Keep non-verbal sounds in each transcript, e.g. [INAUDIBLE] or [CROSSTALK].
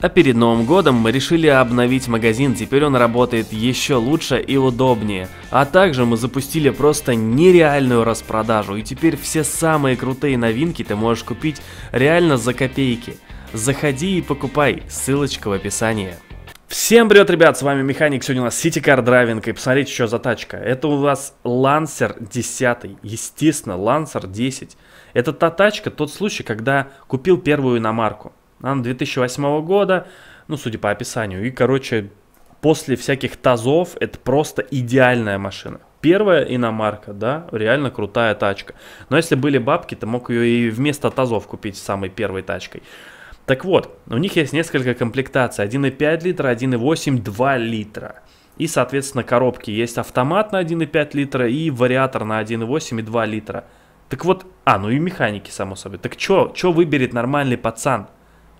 А перед Новым годом мы решили обновить магазин, теперь он работает еще лучше и удобнее. А также мы запустили просто нереальную распродажу, и теперь все самые крутые новинки ты можешь купить реально за копейки. Заходи и покупай, ссылочка в описании. Всем привет, ребят, с вами Механик, сегодня у нас City Car Driving, и посмотрите, что за тачка. Это у вас Lancer 10, естественно, Lancer 10. Это та тачка, тот случай, когда купил первую иномарку. Она 2008 года, ну, судя по описанию. И, короче, после всяких тазов это просто идеальная машина. Первая иномарка, да, реально крутая тачка. Но если были бабки, то мог ее и вместо тазов купить самой первой тачкой. Так вот, у них есть несколько комплектаций. 1,5 литра, 1,8, 2 литра. И, соответственно, коробки. Есть автомат на 1,5 литра и вариатор на 1,8 и 2 литра. Так вот, а, ну и механики, само собой. Так что, что выберет нормальный пацан?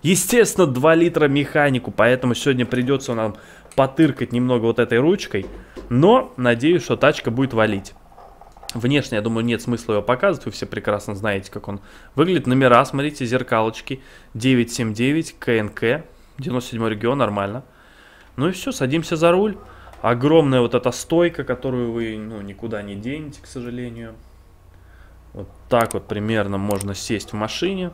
Естественно, 2 литра механику, поэтому сегодня придется нам потыркать немного вот этой ручкой. Но надеюсь, что тачка будет валить. Внешне, я думаю, нет смысла его показывать, вы все прекрасно знаете, как он выглядит. Номера, смотрите, зеркалочки, 979, КНК, 97 регион, нормально. Ну и все, садимся за руль. Огромная вот эта стойка, которую вы ну, никуда не денете, к сожалению. Вот так вот примерно можно сесть в машине.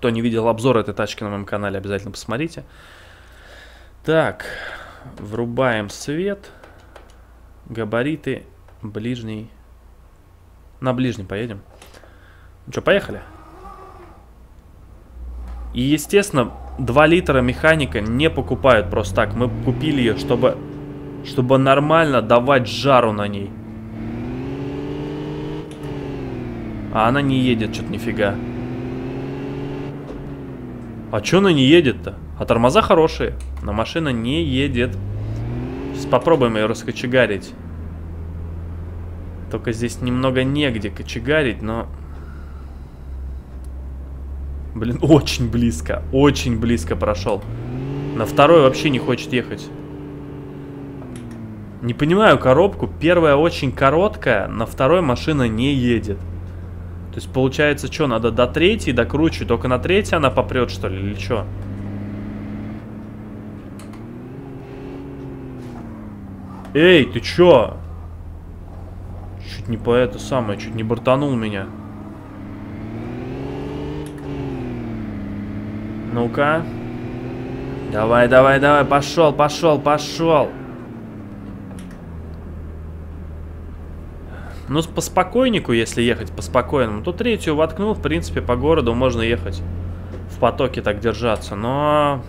Кто не видел обзор этой тачки на моем канале, обязательно посмотрите. Так, врубаем свет. Габариты, ближний. На ближний поедем. Ну что, поехали? И, естественно, 2 литра механика не покупают просто так. Мы купили ее, чтобы, чтобы нормально давать жару на ней. А она не едет, что-то нифига. А чё она не едет-то? А тормоза хорошие, но машина не едет. Сейчас попробуем ее раскочегарить. Только здесь немного негде кочегарить, но... Блин, очень близко, очень близко прошел. На второй вообще не хочет ехать. Не понимаю коробку. Первая очень короткая, на второй машина не едет. То есть получается, что, надо до третьей докручивать, только на третьей она попрет, что ли, или что? Эй, ты чё? Чуть не по это самое, чуть не бортанул меня. Ну-ка. Давай, давай, давай, пошел, пошел, пошел. Ну, по спокойнику, если ехать по спокойному, то третью воткнул, в принципе, по городу можно ехать. В потоке так держаться, но...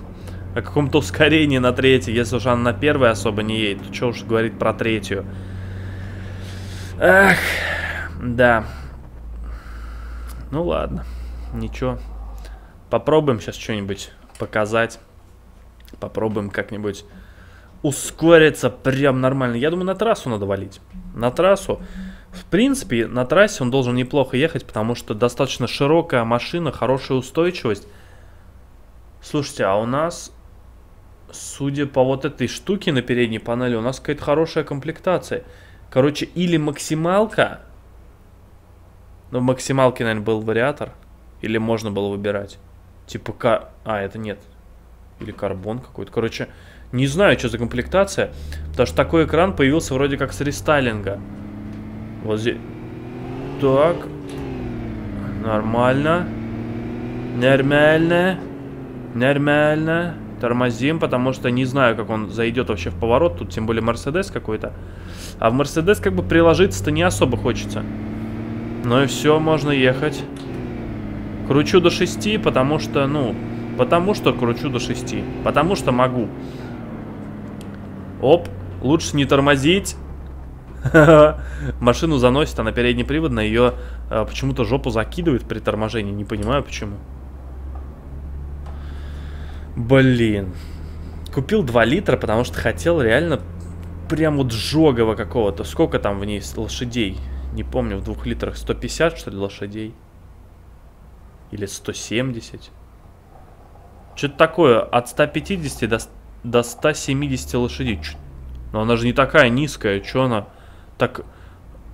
О каком-то ускорении на третьей, если уж она на первой особо не едет, то что уж говорить про третью. Эх, да. Ну ладно, ничего. Попробуем сейчас что-нибудь показать. Попробуем как-нибудь ускориться прям нормально. Я думаю, на трассу надо валить. На трассу. В принципе, на трассе он должен неплохо ехать, потому что достаточно широкая машина, хорошая устойчивость. Слушайте, а у нас, судя по вот этой штуке на передней панели, у нас какая-то хорошая комплектация. Короче, или максималка. Ну, в максималке, наверное, был вариатор. Или можно было выбирать. Типа, к... а, это нет. Или карбон какой-то. Короче, не знаю, что за комплектация. Потому что такой экран появился вроде как с рестайлинга. Вот здесь. Так. Нормально. Нормально. Нормально. Тормозим, потому что не знаю, как он зайдет вообще в поворот. Тут тем более Мерседес какой-то. А в Мерседес как бы приложиться-то не особо хочется. Ну и все, можно ехать. Кручу до 6, потому что, ну... Потому что кручу до 6. Потому что могу. Оп. Лучше не тормозить. [LAUGHS] Машину заносит, она переднеприводная, ее э, почему-то жопу закидывает при торможении, не понимаю почему. Блин. Купил 2 литра, потому что хотел реально прям вот жогово какого-то. Сколько там в ней лошадей? Не помню, в двух литрах 150, что ли, лошадей? Или 170? Что-то такое, от 150 до, до 170 лошадей. Но она же не такая низкая, что она так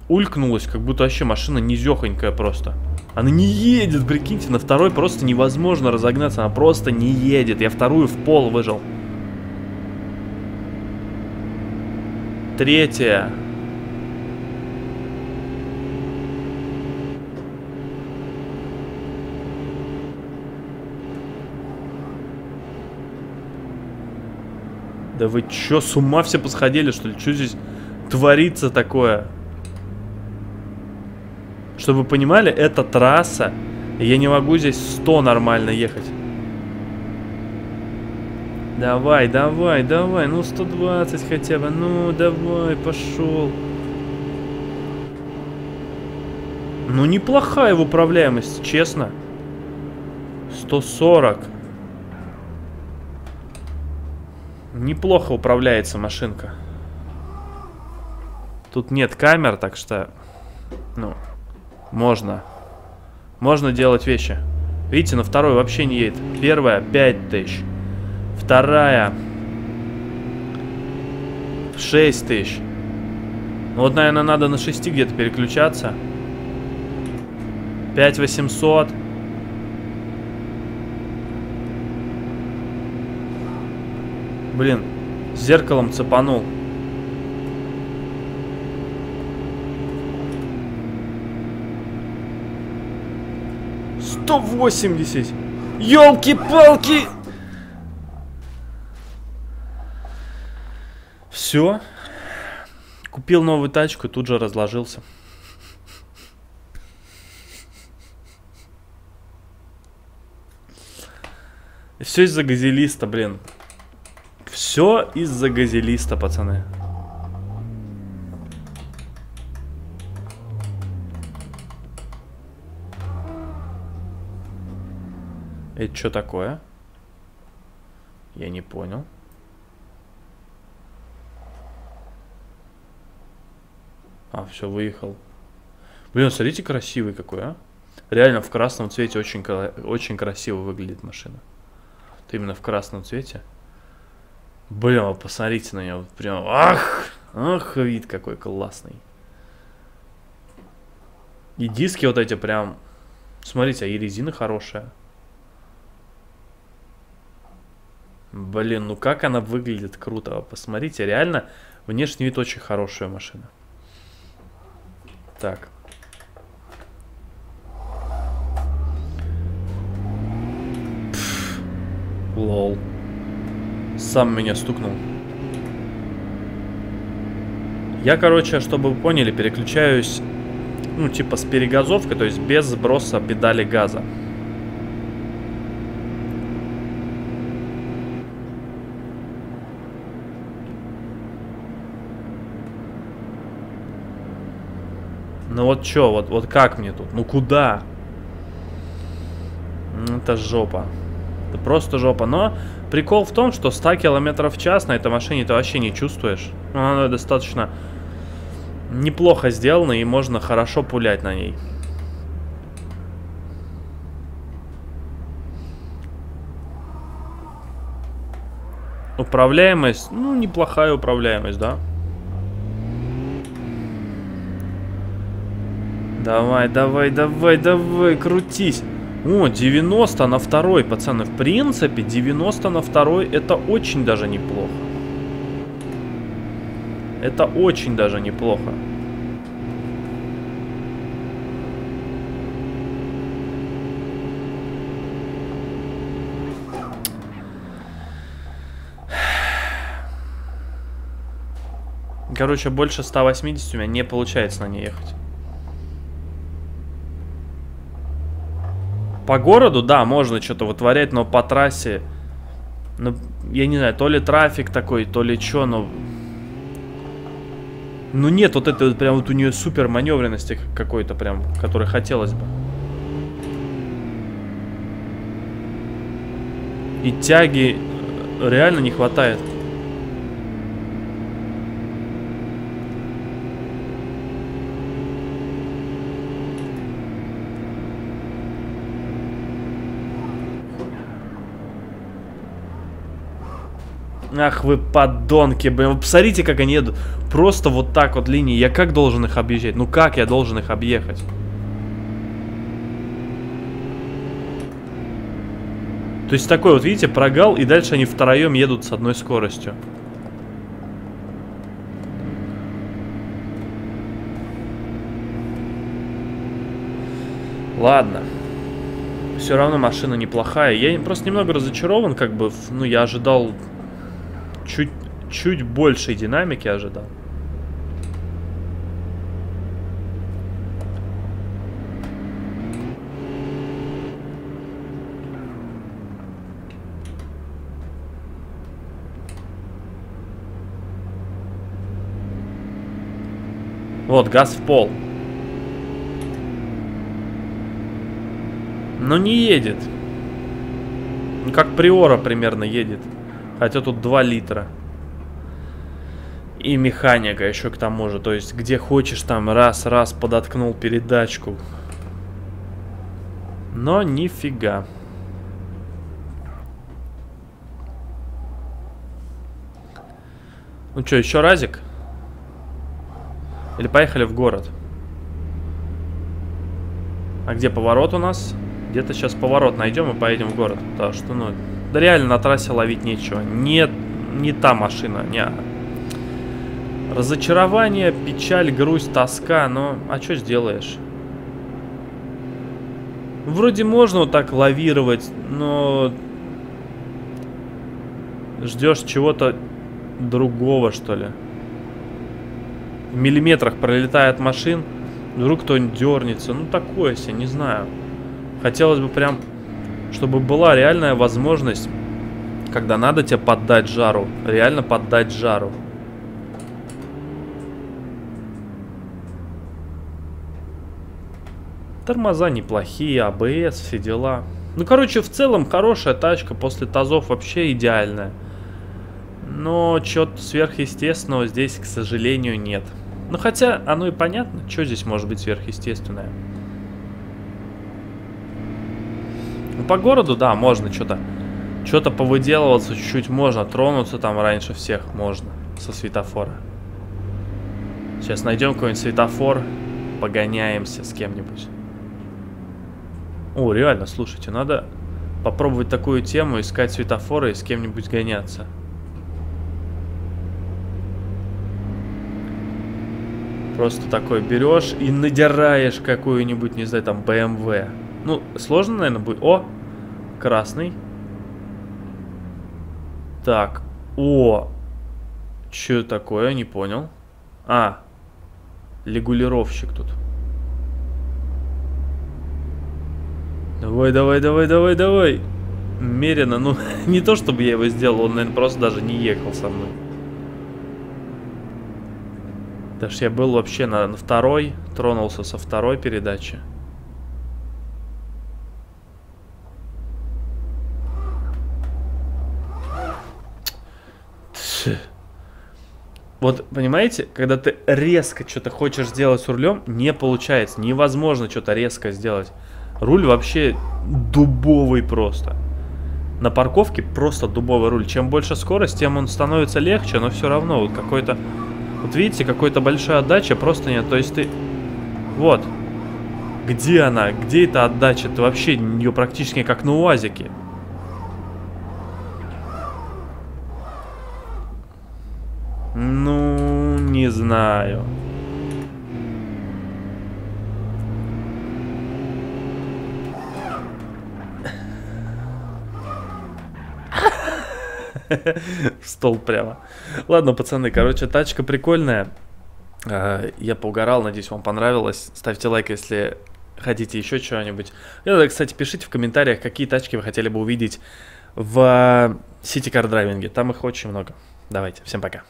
улькнулась, как будто вообще машина низехонькая просто. Она не едет, прикиньте, на второй просто невозможно разогнаться, она просто не едет. Я вторую в пол выжил. Третья. Да вы чё, с ума все посходили, что ли? Что здесь творится такое? Чтобы вы понимали, это трасса. Я не могу здесь 100 нормально ехать. Давай, давай, давай. Ну, 120 хотя бы. Ну, давай, пошел. Ну, неплохая в управляемости, честно. 140. Неплохо управляется машинка. Тут нет камер, так что... Ну, можно. Можно делать вещи. Видите, на второй вообще не едет. Первая 5000. Вторая 6 тысяч. Ну вот, наверное, надо на 6 где-то переключаться. 5800. Блин, зеркалом цепанул. Сто восемьдесят. Ёлки-палки! Все. Купил новую тачку и тут же разложился. Все из-за газелиста, блин. Все из-за газелиста, пацаны. Это что такое? Я не понял. А, все, выехал. Блин, смотрите, красивый какой, а. Реально в красном цвете очень, очень красиво выглядит машина. Вот именно в красном цвете. Блин, вот посмотрите на нее. Вот прям, ах! Ах, вид какой классный. И диски вот эти прям... Смотрите, а и резина хорошая. Блин, ну как она выглядит круто. Посмотрите, реально, внешний вид очень хорошая машина. Так. Пфф, лол. Сам меня стукнул. Я, короче, чтобы вы поняли, переключаюсь, ну, типа с перегазовкой, то есть без сброса педали газа. Ну вот чё, вот, вот как мне тут? Ну куда? Это жопа. Это просто жопа. Но прикол в том, что 100 км в час на этой машине ты вообще не чувствуешь. Ну, она достаточно неплохо сделана и можно хорошо пулять на ней. Управляемость, ну, неплохая управляемость, да? Давай, давай, давай, давай, крутись. О, 90 на второй, пацаны. В принципе, 90 на второй это очень даже неплохо. Это очень даже неплохо. Короче, больше 180 у меня не получается на ней ехать. По городу, да, можно что-то вытворять, но по трассе... Ну, я не знаю, то ли трафик такой, то ли что, но... Ну нет, вот это прям вот у нее супер маневренности какой-то прям, которой хотелось бы. И тяги реально не хватает. Ах вы подонки, блин. Вы посмотрите, как они едут. Просто вот так вот линии. Я как должен их объезжать? Ну как я должен их объехать? То есть такой вот, видите, прогал, и дальше они втроем едут с одной скоростью. Ладно. Все равно машина неплохая. Я просто немного разочарован, как бы, ну, я ожидал чуть, чуть большей динамики ожидал. Вот, газ в пол. Но не едет. Как Приора примерно едет. Хотя тут 2 литра. И механика еще к тому же. То есть, где хочешь, там раз-раз подоткнул передачку. Но нифига. Ну что, еще разик? Или поехали в город? А где поворот у нас? Где-то сейчас поворот найдем и поедем в город. Так что, ну, да реально на трассе ловить нечего. Нет, не та машина, не. Разочарование, печаль, грусть, тоска, но а что сделаешь? Вроде можно вот так лавировать, но ждешь чего-то другого, что ли. В миллиметрах пролетает машин, вдруг кто-нибудь дернется. Ну такое себе, не знаю. Хотелось бы прям, чтобы была реальная возможность, когда надо тебе поддать жару, реально поддать жару. Тормоза неплохие, АБС, все дела. Ну, короче, в целом хорошая тачка, после тазов вообще идеальная. Но чего-то сверхъестественного здесь, к сожалению, нет. Ну, хотя, оно и понятно, что здесь может быть сверхъестественное. Ну, по городу, да, можно что-то. Что-то повыделываться чуть-чуть можно. Тронуться там раньше всех можно. Со светофора. Сейчас найдем какой-нибудь светофор. Погоняемся с кем-нибудь. О, реально, слушайте, надо попробовать такую тему, искать светофоры и с кем-нибудь гоняться. Просто такой берешь и надираешь какую-нибудь, не знаю, там, BMW. Ну, сложно, наверное, будет. О, красный. Так, о, что такое, не понял. А, регулировщик тут. Давай, давай, давай, давай, давай. Мерено, ну, [LAUGHS] не то чтобы я его сделал, он, наверное, просто даже не ехал со мной. Даже я был вообще на, на второй, тронулся со второй передачи. Вот, понимаете, когда ты резко что-то хочешь сделать с рулем, не получается. Невозможно что-то резко сделать. Руль вообще дубовый просто. На парковке просто дубовый руль. Чем больше скорость, тем он становится легче, но все равно вот какой-то... Вот видите, какой-то большая отдача просто нет. То есть ты... Вот. Где она? Где эта отдача? Ты вообще ее практически как на УАЗике. Ну, не знаю. [LAUGHS] Стол прямо. Ладно, пацаны, короче, тачка прикольная. А, я поугарал, надеюсь, вам понравилось. Ставьте лайк, если хотите еще чего-нибудь. И, кстати, пишите в комментариях, какие тачки вы хотели бы увидеть в City Car Driving. Там их очень много. Давайте, всем пока.